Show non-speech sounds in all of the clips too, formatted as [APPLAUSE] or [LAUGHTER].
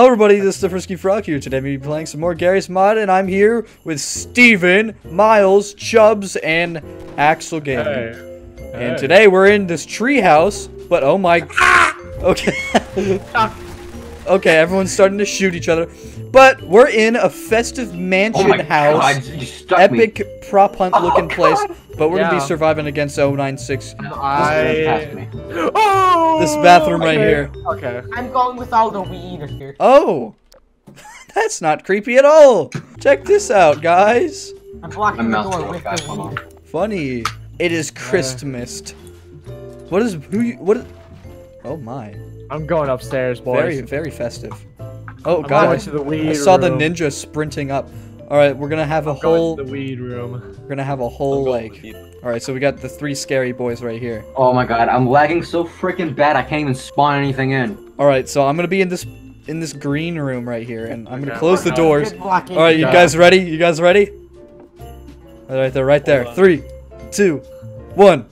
Hello everybody, this is the Frizky Frog here. Today we'll be playing some more Garry's Mod, and I'm here with Steven, Miles, Chubbs, and Axel Gaming. Hey. And today we're in this tree house, but oh my... [LAUGHS] Okay. [LAUGHS] okay, everyone's starting to shoot each other. But we're in a festive mansion Oh my house. god, stuck me. Epic prop hunt looking Oh, place, God. But we're gonna be surviving against 096. I- this is past. Oh! This bathroom right here. Okay. I'm going with all the weed here. Oh! [LAUGHS] That's not creepy at all! Check this out, guys! I'm blocking I'm the door with guys, the weed. Funny. It is Christmas. What is who? You, what? Is, oh my! I'm going upstairs, boys. Very very festive. Oh I'm god! going to the weed I saw the ninja sprinting up. All right, we're gonna have a I'm going whole. to the weed room. We're gonna have a whole like. All right, so we got the three scary boys right here. Oh my god, I'm lagging so freaking bad I can't even spawn anything in. All right, so I'm gonna be in this in this green room right here, and I'm gonna Okay. close the doors. All right, you guys ready? You guys ready? All right, they're right there. Three, two, one.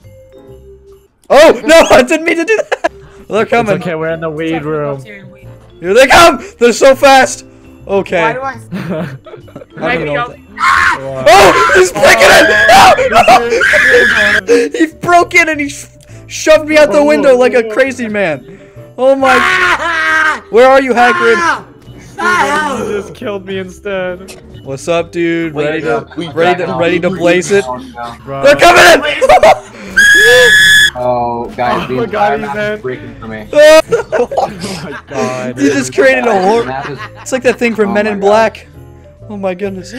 Oh no! [LAUGHS] I didn't mean to do that. They're It's coming. okay, we're in the weed room. Here they come! They're so fast! Okay. Why do I? [LAUGHS] I don't know what that- Wow. Oh! He's breaking in! No! No! He broke in and he sh- shoved me out the window like a crazy man. Oh my. Ah! Where are you, Hagrid? Ah! Ah! You just killed me instead. What's up, dude? Wait, Ready uh, to please ready to ready to blaze it? Run. They're coming in! Oh, guys, [LAUGHS] Oh the my God, entire he's map in. is breaking for me. [LAUGHS] Oh my god. [LAUGHS] You just created a The horror. It's like that thing from Oh Men my in God. Black. Oh my goodness.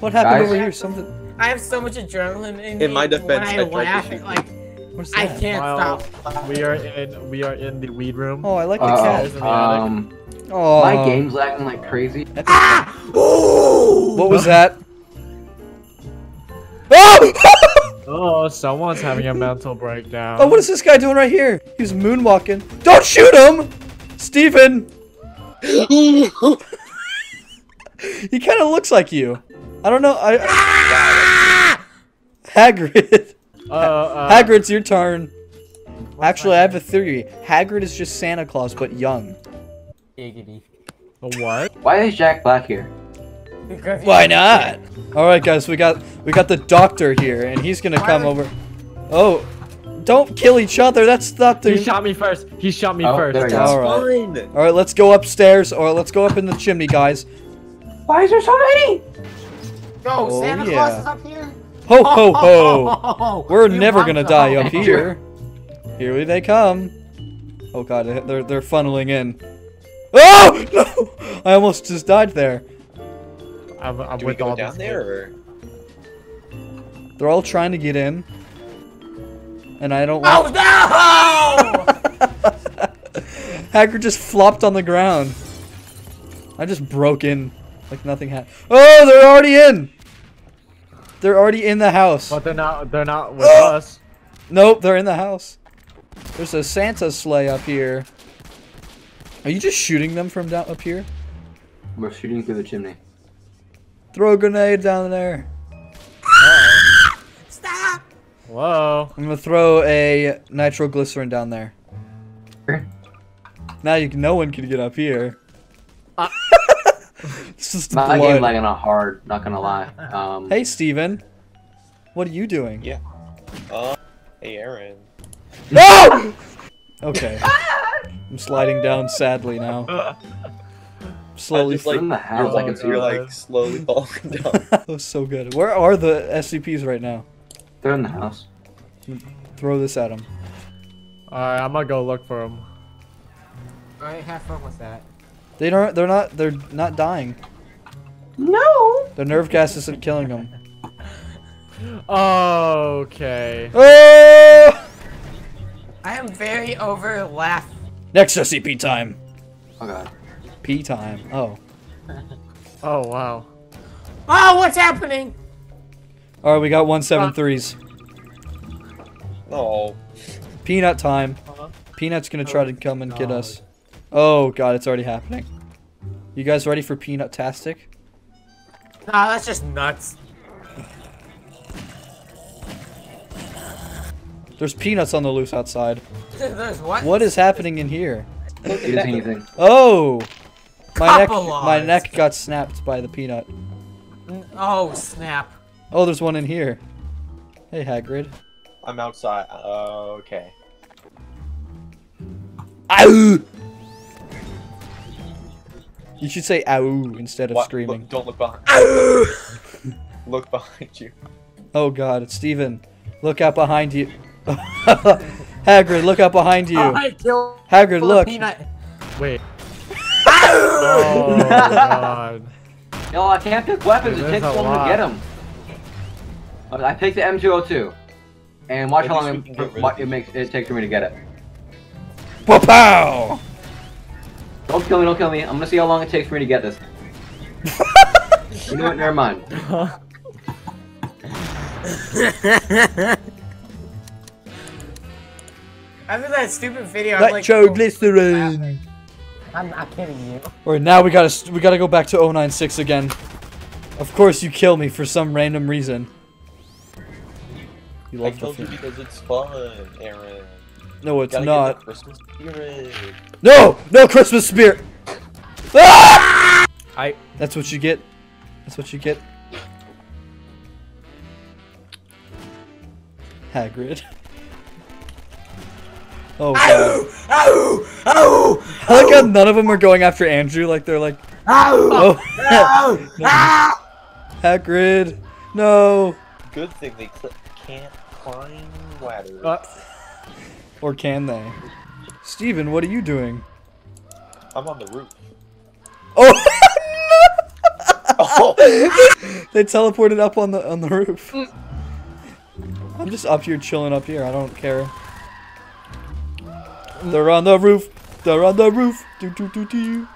What happened Guys? over here? Something. I have so much adrenaline in, In me my when defense, I I laugh. shoot. Like What's I can't Wow. stop. We are in we are in the weed room. Oh, I like the Uh, cat. in the attic. um, Oh. my game's lagging like crazy. What was that? [LAUGHS] Oh! [LAUGHS] Oh, someone's having a mental breakdown. oh, what is this guy doing right here? He's moonwalking. Don't shoot him! Steven! [LAUGHS] he kind of looks like you. I don't know. I. Hagrid. Uh, uh, Hagrid's your turn. Actually, I have a theory. Hagrid is just Santa Claus, but young. Giggity. What? Why is Jack Black here? Why not? All right, guys, we got we got the doctor here, and he's gonna come over. Oh, don't kill each other. That's not the. He shot me first. He shot me Oh, first. there you go. All right. All right, let's go upstairs, or let's go up in the chimney, guys. Why is there so many? Go, Oh, Santa yeah. Claus is up here. Ho ho [LAUGHS] ho! [LAUGHS] We're You never gonna the- die up here. Here they come. Oh god, they're they're funneling in. Oh [LAUGHS] no! I almost just died there. I'm, I'm Do we with go all down there or? They're all trying to get in, and I don't Oh want. no! [LAUGHS] Hacker just flopped on the ground. I just broke in like nothing happened. Oh, they're already in. They're already in the house. But they're not. They're not with Oh! us. Nope, they're in the house. There's a Santa sleigh up here. Are you just shooting them from down up here? We're shooting through the chimney. Throw a grenade down there. Stop! Whoa. I'm gonna throw a nitroglycerin down there. Now you can, no one can get up here. Ah. [LAUGHS] it's just My game's blood. lagging on hard, not gonna lie. Um, Hey, Steven. What are you doing? Yeah. Uh, hey, Aaron. No! [LAUGHS] Okay. I'm sliding down sadly now. [LAUGHS] Slowly. I just, like, in the you're like, I can see you're like slowly falling down. that was so good. Where are the SCPs right now? They're in the house. Throw this at them. Alright, I'm gonna go look for him. Alright, have fun with that. They don't. They're not. They're not dying. No! The nerve gas isn't killing them. Okay. Oh! I am very over laugh. Next SCP time. Oh god. P time. Oh. Oh wow. Oh, what's happening? All right, we got one seven threes. Oh, Peanut time. Uh-huh. Peanut's gonna try to come and get us. Oh god, it's already happening. You guys ready for Peanut Tastic? Nah, that's just nuts. There's peanuts on the loose outside. [LAUGHS] There's what? What is happening in here? He doesn't see anything. Oh! My neck, my neck got snapped by the peanut. Oh snap! Oh, there's one in here. Hey, Hagrid. I'm outside. Uh, okay. Ow! You should say ow instead of What? screaming. Look, don't look behind. look behind you. Oh god, it's Steven. Look out behind you. [LAUGHS] Hagrid, look out behind you. I killed Hagrid, look. Peanut. Wait. oh god. [LAUGHS] Yo, I can't pick weapons. Dude, it takes there's a so long to get them. I picked the M202, and watch At how long we can get it, what it makes it takes for me to get it. Pow! Don't kill me! Don't kill me! I'm gonna see how long it takes for me to get this. you know what? Never mind. [LAUGHS] After that stupid video, I'm like, oh, Nitroglycerin. I'm not kidding you. Alright, now we gotta we gotta go back to 096 again. Of course you kill me for some random reason. You I love the killed you because it's fun, Aaron. No, it's Gotta not. The Christmas spirit. No! No Christmas spirit! Ah! I That's what you get. That's what you get. Hagrid. [LAUGHS] Oh god. Oh! Oh! I like how none of them are going after Andrew, like they're like, [LAUGHS] Oh! oh, [LAUGHS] Ah! Hagrid, no. Good thing they can't climb ladders. uh, Or can they? Steven, what are you doing? I'm on the roof. Oh! [LAUGHS] Oh! [LAUGHS] they teleported up on the on the roof. I'm just up here chilling up here. I don't care. They're on the roof. They're on the roof. Do do do do.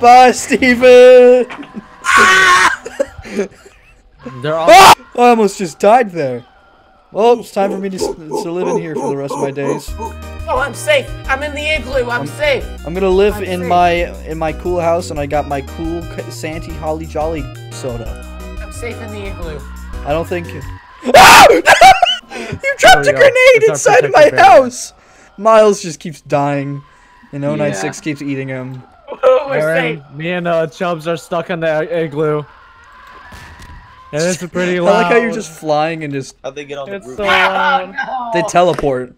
Bye, Steven! [LAUGHS] they're all Ah! I almost just died there. Well, it's time for me to, to live in here for the rest of my days. Oh, I'm safe. I'm in the igloo. I'm safe. I'm gonna live I'm in safe. my in my cool house, and I got my cool K- Santee Holly Jolly soda. I'm safe in the igloo. I don't think. [LAUGHS] Ah! [LAUGHS] you dropped a grenade It's inside of my protective barrier. house. Miles just keeps dying, and 096 Yeah. keeps eating him. [LAUGHS] We're Aaron, safe. me and uh, Chubbs are stuck in the igloo. And it's [LAUGHS] pretty I like how you're just flying and just How'd they get on the It's roof? so [LAUGHS] loud. they teleport.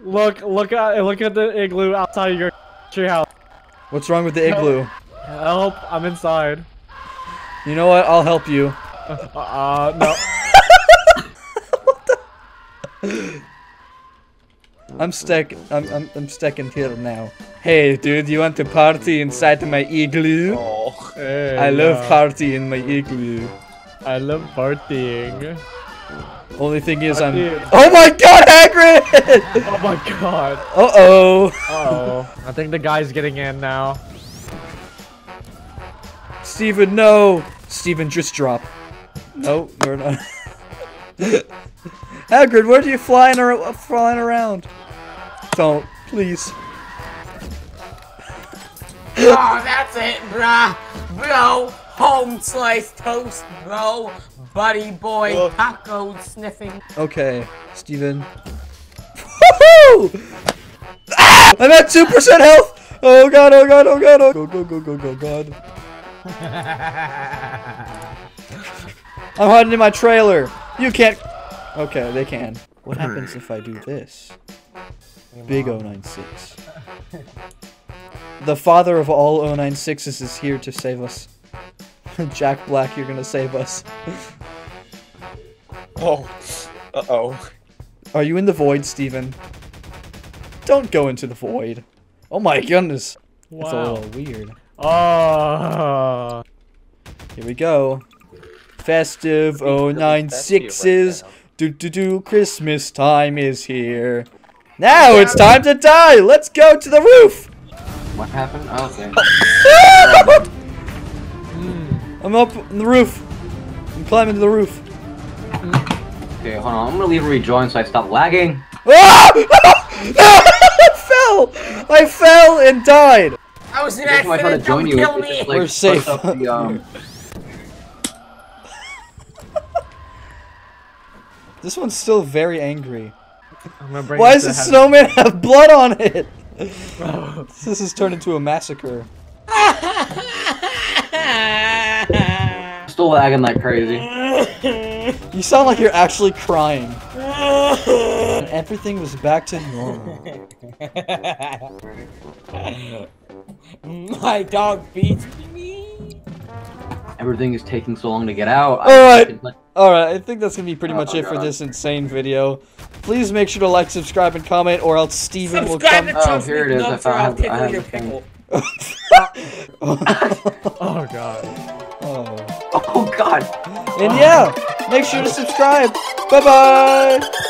Look, look at look at the igloo outside of your treehouse. What's wrong with the igloo? Help! I'm inside. You know what? I'll help you. Uh, [LAUGHS] uh no. I'm stuck. I'm, I'm I'm stuck in here now. Hey, dude, you want to party inside my igloo? Oh. Hey, I love yeah. party in my igloo. I love partying. Only thing is, I'm. Party. Oh my God, Hagrid! Oh my god. uh oh. Uh oh. I think the guy's getting in now. Steven, no! Steven, just drop. No, you're not. [LAUGHS] Hagrid, where are you flying, ar- flying around? Don't, please. Oh, that's it, bruh. Bro, home sliced toast, bro. Buddy boy, Ugh. taco sniffing. Okay, Steven. Woohoo! Ah! I'm at 2% health! Oh god, oh god, oh god, oh go, go, go, go, go, god. [LAUGHS] I'm hiding in my trailer. You can't. Okay, they can. What happens if I do this? Big 096. The father of all 096s is here to save us. [LAUGHS] Jack Black, you're gonna save us. [LAUGHS] Oh. Uh oh. Are you in the void, Steven? Don't go into the void. Oh my goodness. Wow. That's a little weird. Oh. Here we go. Festive 096s. right Do do do. Christmas time is here. Now it's time to die. Let's go to the roof. What happened? Oh, okay. [LAUGHS] I'm up on the roof. I'm climbing to the roof. Okay, hold on. I'm gonna leave a rejoin so I stop lagging. Ah! [LAUGHS] I fell. I fell and died. I was an Every time I try to join Don't you, kill it me. just like We're safe. up the, um, [LAUGHS] This one's still very angry. I'm gonna bring Why does the heaven. snowman [LAUGHS] have blood on it? this has turned into a massacre. Still lagging like crazy. [LAUGHS] You sound like you're actually crying. And everything was back to normal. [LAUGHS] My dog beats me. Everything is taking so long to get out. Alright. Alright, I think that's gonna be pretty oh, much Oh, it for this insane video. Please make sure to like, subscribe, and comment, or else Steven Subscribe will come- Oh, Toast here it is. I McNuggets or I'll found- I tickle have your pickle. [LAUGHS] Oh god. Oh, oh. Oh god. And yeah, make sure to subscribe. Bye bye.